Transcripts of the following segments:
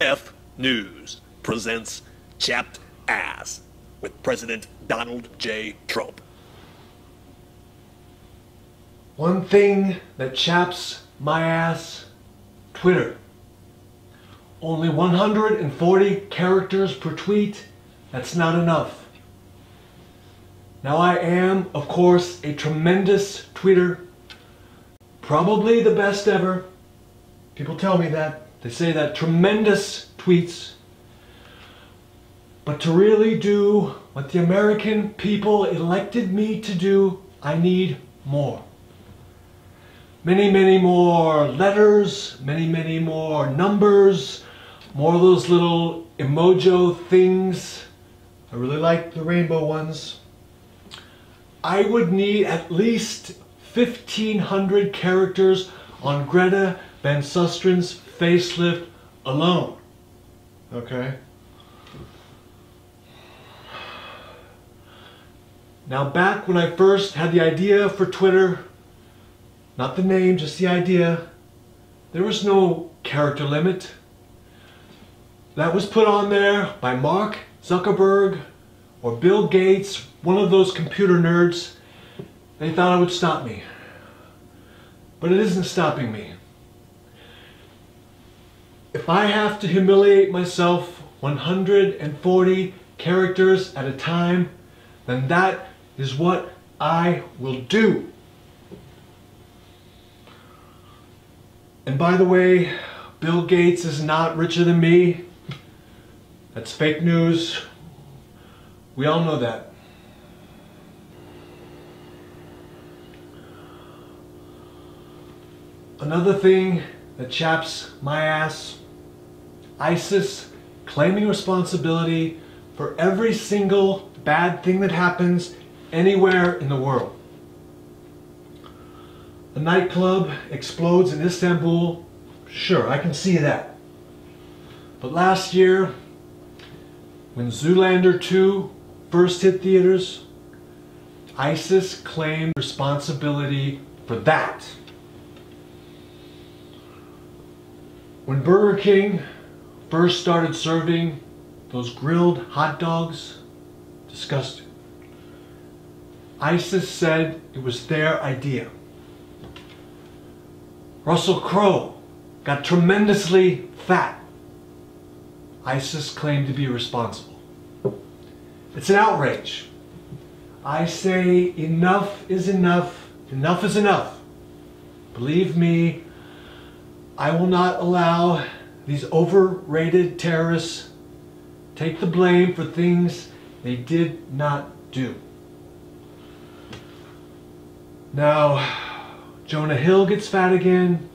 F News presents Chapped Ass with President Donald J. Trump. One thing that chaps my ass Twitter. Only 140 characters per tweet. That's not enough. Now, I am, of course, a tremendous tweeter. Probably the best ever. People tell me that. They say that tremendous tweets. But to really do what the American people elected me to do, I need more. Many, many more letters, many, many more numbers, more of those little emojo things. I really like the rainbow ones. I would need at least 1500 characters on Greta Van Susteran's facelift alone. Okay? Now back when I first had the idea for Twitter, not the name, just the idea, there was no character limit. That was put on there by Mark Zuckerberg or Bill Gates, one of those computer nerds. They thought it would stop me. But it isn't stopping me. If I have to humiliate myself 140 characters at a time, then that is what I will do. And by the way, Bill Gates is not richer than me. That's fake news. We all know that. Another thing that chaps my ass, ISIS claiming responsibility for every single bad thing that happens anywhere in the world. A nightclub explodes in Istanbul, sure, I can see that. But last year, when Zoolander 2 first hit theaters, ISIS claimed responsibility for that. When Burger King first started serving those grilled hot dogs, disgusting. ISIS said it was their idea. Russell Crowe got tremendously fat. ISIS claimed to be responsible. It's an outrage. I say enough is enough. Enough is enough. Believe me, I will not allow these overrated terrorists take the blame for things they did not do. Now, Jonah Hill gets fat again.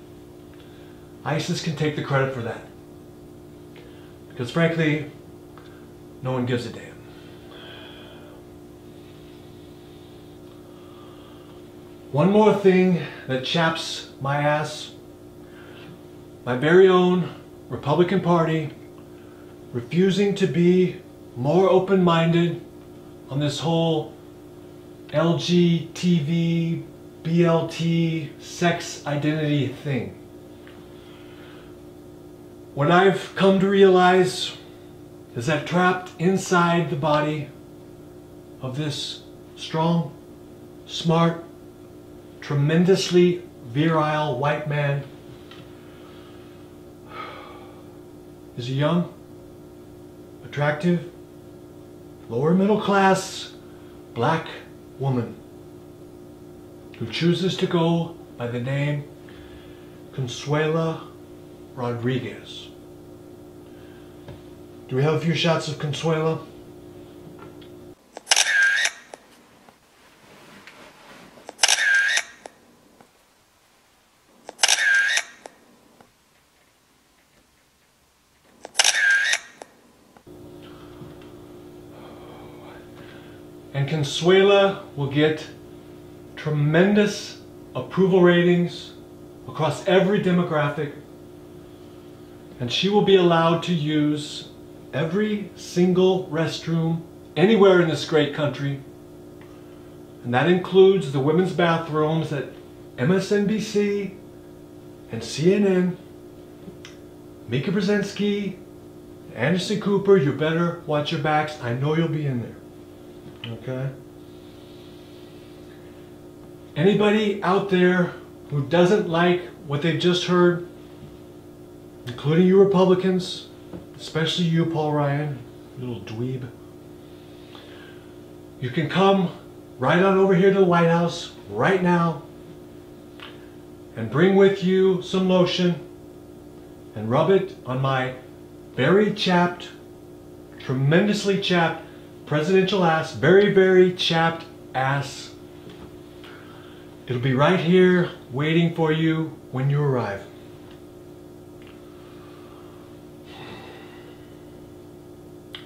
ISIS can take the credit for that. Because frankly, no one gives a damn. One more thing that chaps my ass. My very own Republican Party refusing to be more open-minded on this whole LGTV, BLT, sex identity thing. What I've come to realize is that trapped inside the body of this strong, smart, tremendously virile white man is a young, attractive, lower middle class, black woman who chooses to go by the name Consuela Rodriguez. Do we have a few shots of Consuela? And Consuela will get tremendous approval ratings across every demographic. And she will be allowed to use every single restroom anywhere in this great country. And that includes the women's bathrooms at MSNBC and CNN, Mika Brzezinski, Anderson Cooper, you better watch your backs. I know you'll be in there. Okay? Anybody out there who doesn't like what they've just heard, including you Republicans, especially you, Paul Ryan, little dweeb, you can come right on over here to the White House right now and bring with you some lotion and rub it on my very chapped, tremendously chapped presidential ass, very, very chapped ass. It'll be right here waiting for you when you arrive.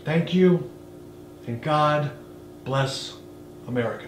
Thank you, and God bless America.